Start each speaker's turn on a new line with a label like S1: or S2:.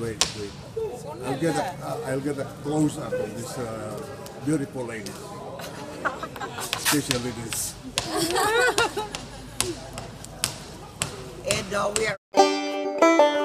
S1: Wait, wait. I'll get a, uh, I'll get a close up of this uh, beautiful lady. Especially this.
S2: And uh, we are.